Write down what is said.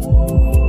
Música